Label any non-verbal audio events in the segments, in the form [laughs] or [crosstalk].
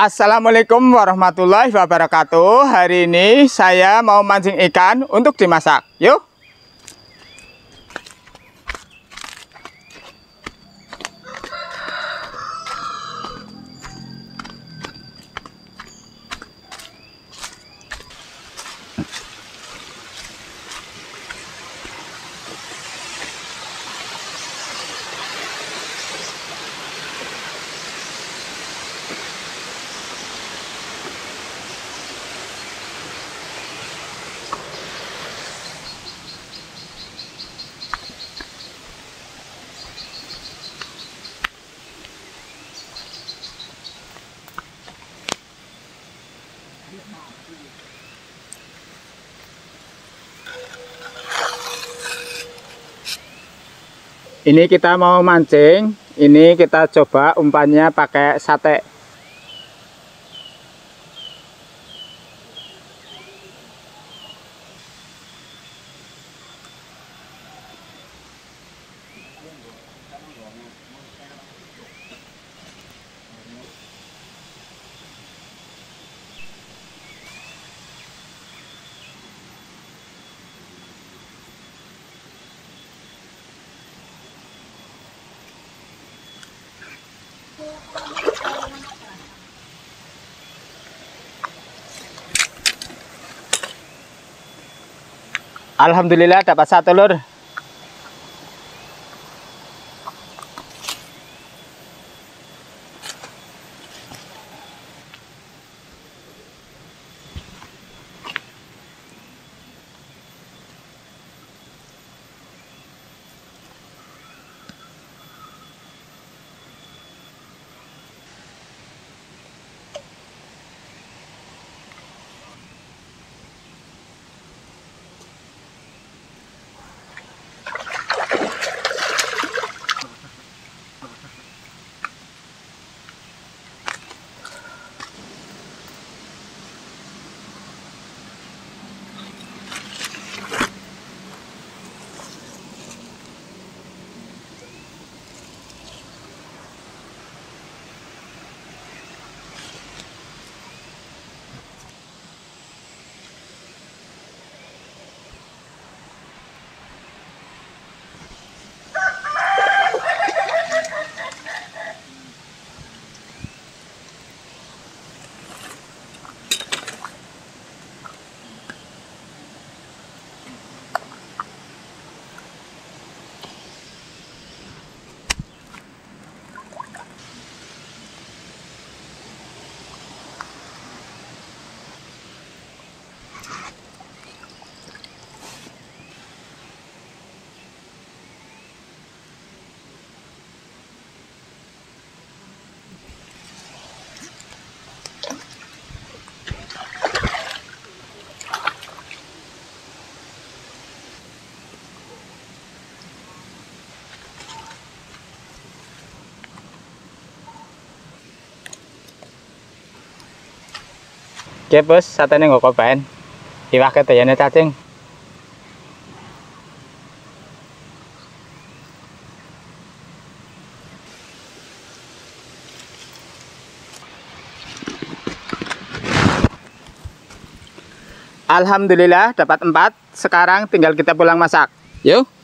Assalamualaikum warahmatullahi wabarakatuh. Hari ini saya mau mancing ikan untuk dimasak. Yuk Ini kita mau mancing. Ini kita coba umpannya pakai sate. Alhamdulillah dapat satu lur. Oke bos, satenya nggak kopen. Iwak ketayane cacing. Alhamdulillah dapat empat. Sekarang tinggal kita pulang masak. Yuk.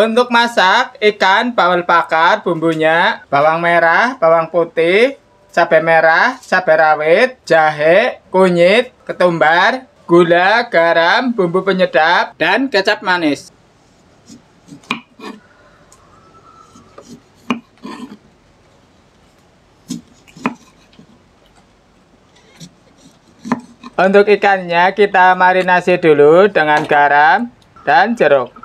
Untuk masak ikan bawal bakar bumbunya bawang merah, bawang putih, cabai merah, cabai rawit, jahe, kunyit, ketumbar, gula, garam, bumbu penyedap, dan kecap manis. Untuk ikannya kita marinasi dulu dengan garam dan jeruk.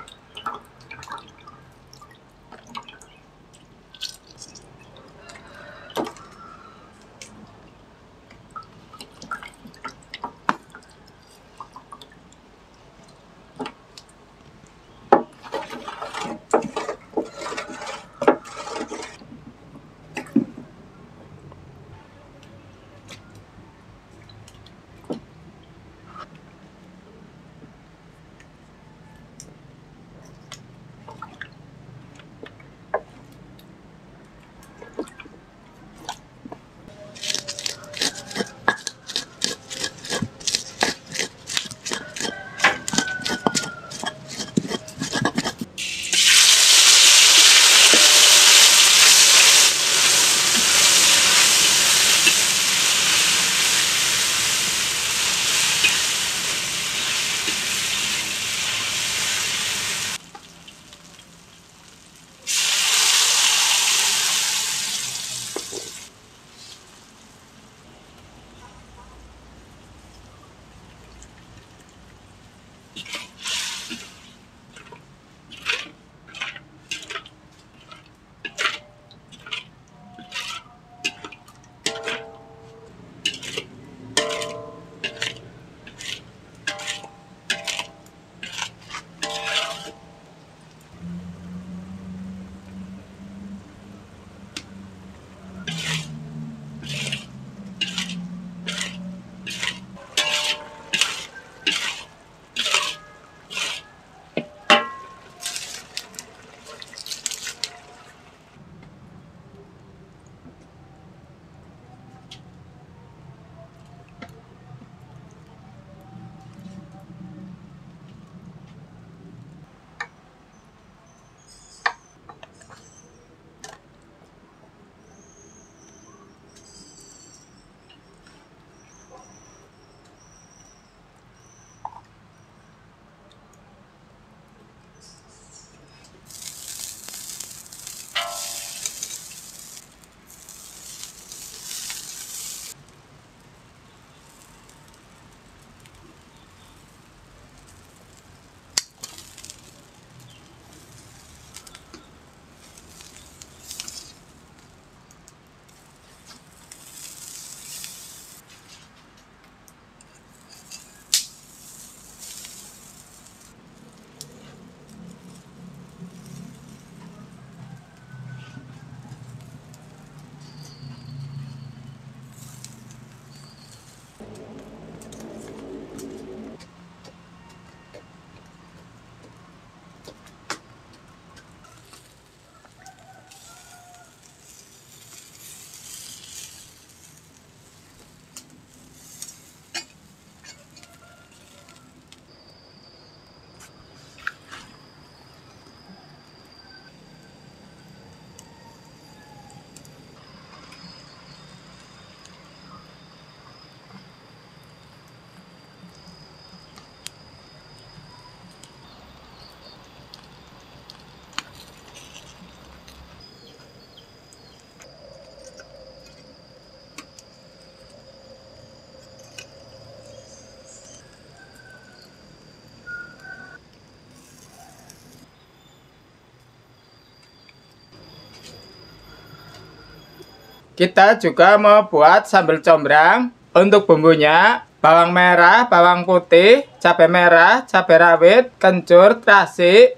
Kita juga mau buat sambal combrang. Untuk bumbunya, bawang merah, bawang putih, cabai merah, cabai rawit, kencur, terasi,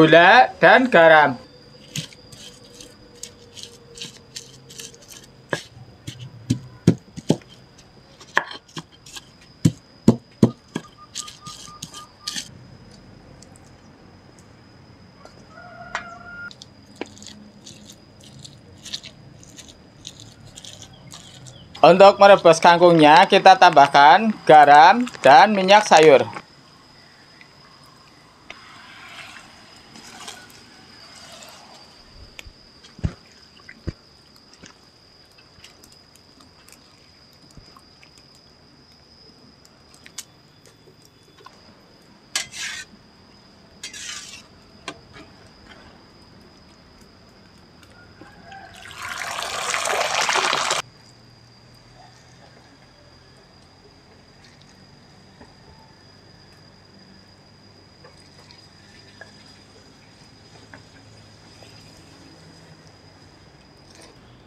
gula, dan garam. Untuk merebus kangkungnya kita tambahkan garam dan minyak sayur.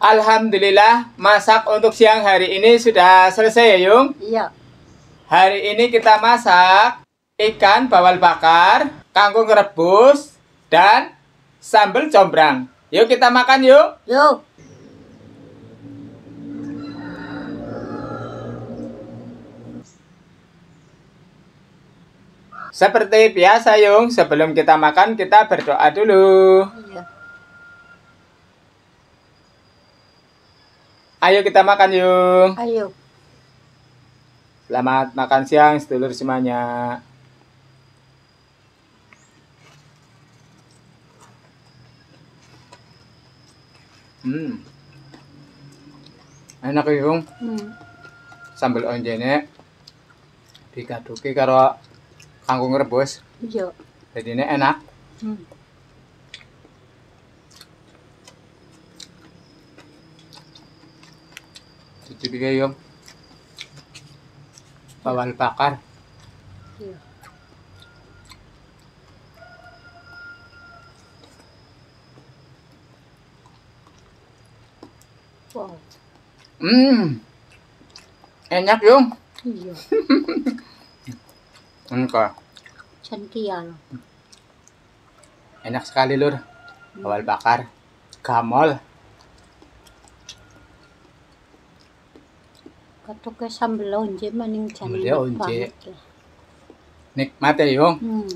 Alhamdulillah masak untuk siang hari ini sudah selesai ya Yung. Iya. Hari ini kita masak ikan bawal bakar, kangkung rebus, dan sambal combrang. Yuk kita makan yuk. Yuk. Seperti biasa Yung, sebelum kita makan kita berdoa dulu. Iya. Ayo kita makan Yung. Ayo. Selamat makan siang sedulur semuanya. Hmm. Enak ya, Yung. Hmm. Sambal onjene dikaduki karo kangkung rebus. Iya. Jadi ini enak. Hmm. Kayo Yung. Bawal bakar. Iya. Wow. Hmm. Enak Yung. Iya. [laughs] Enggak. Cantian. Enak sekali lur. Bawal bakar. Gamol. Kato ke sambal onje maning can Sambal enak onje. banget ya. Nikmat ya Yung. Hmm.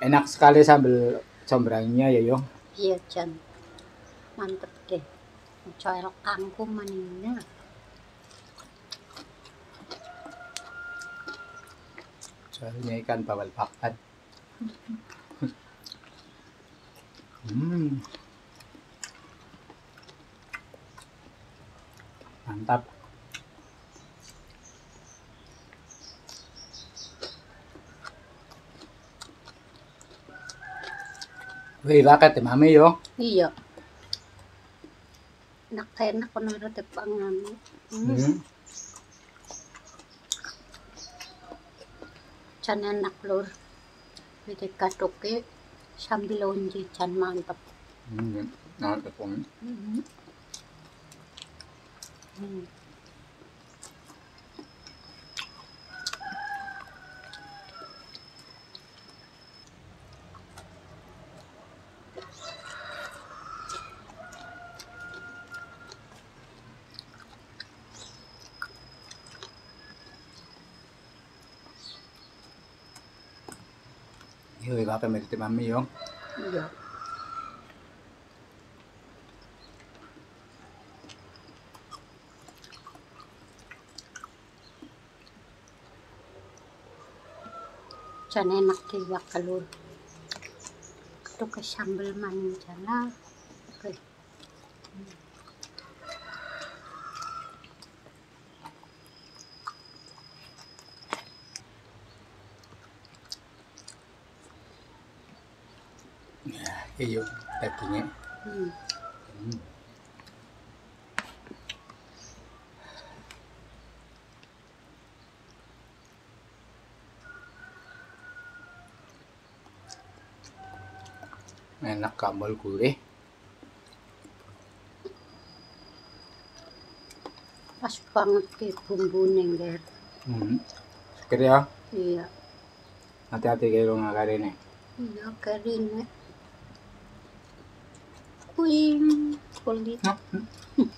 Enak sekali sambal combrangnya ya Yung. Iya Chan. Mantep deh. Coel kangkung maningnya. Soalnya ikan bawal bakar. Hmm. Mantap. Wih, bakit eh, mami yo? Iya. Enak-enak ko na rin pangan. Hmm. Hmm. Chan enak lor. Pwede katoke. Sambil onje chan mantap. Hmm. Mantap po. Hmm. Hmm. Wih, bakit may titi mami yo? Iya. Chan enak tiwak kalor. Ito ka sambal chan lah. Okay. iya dagingnya hmm. Hmm. enak kambal gurih pas banget ke bumbu nengger hmm. seger ya iya hati-hati kalau nggak kari iya kering ya Kulang dito. No? Hmm. Hmm.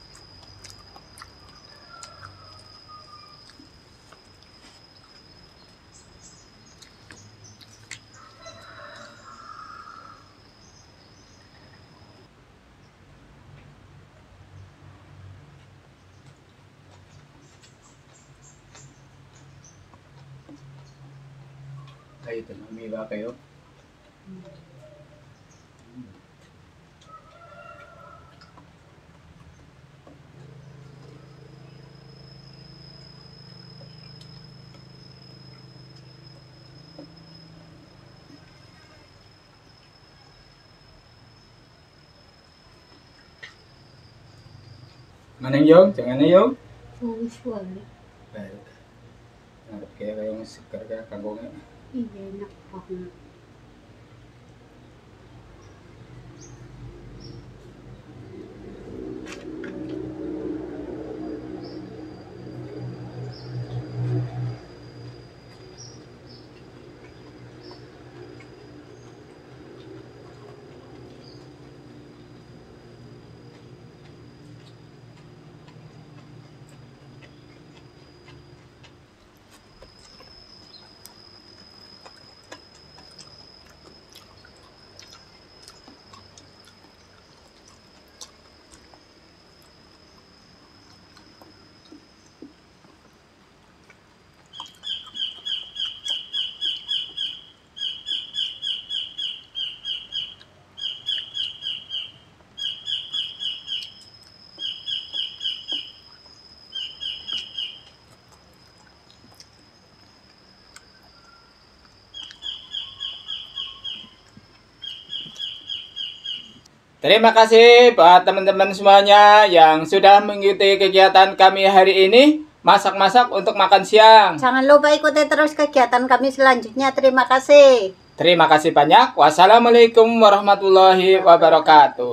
Kayo tanong, may iba kayo? Manang yung? Jangan na yung? Usually. Baik. Ngarep kaya kayong seger ka kagungnya. Iya enak Terima kasih buat teman-teman semuanya yang sudah mengikuti kegiatan kami hari ini. Masak-masak untuk makan siang. Jangan lupa ikuti terus kegiatan kami selanjutnya. Terima kasih. Terima kasih banyak. Wassalamualaikum warahmatullahi wabarakatuh.